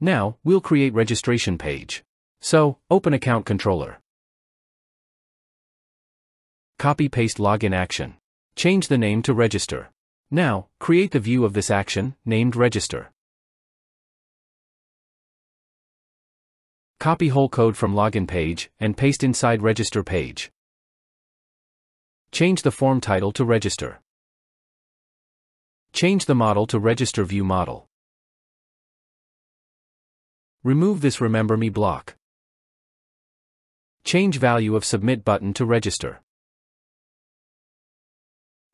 Now, we'll create registration page. So, open Account Controller. Copy-paste login action. Change the name to register. Now, create the view of this action, named register. Copy whole code from login page and paste inside register page. Change the form title to register. Change the model to register view model. Remove this remember me block. Change value of submit button to register.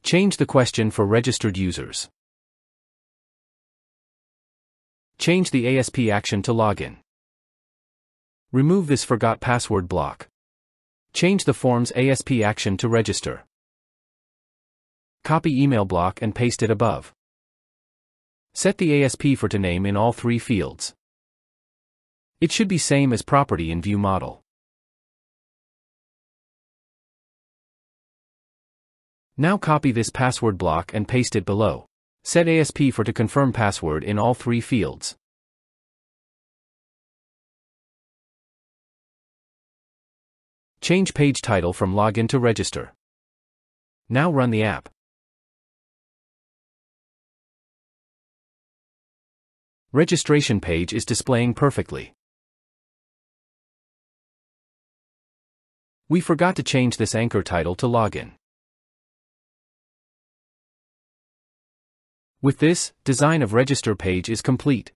Change the question for registered users. Change the ASP action to login. Remove this forgot password block. Change the form's ASP action to register. Copy email block and paste it above. Set the ASP for to name in all three fields. It should be same as property in view model. Now copy this password block and paste it below. Set ASP for to confirm password in all three fields. Change page title from login to register. Now run the app. Registration page is displaying perfectly. We forgot to change this anchor title to login. With this, design of register page is complete.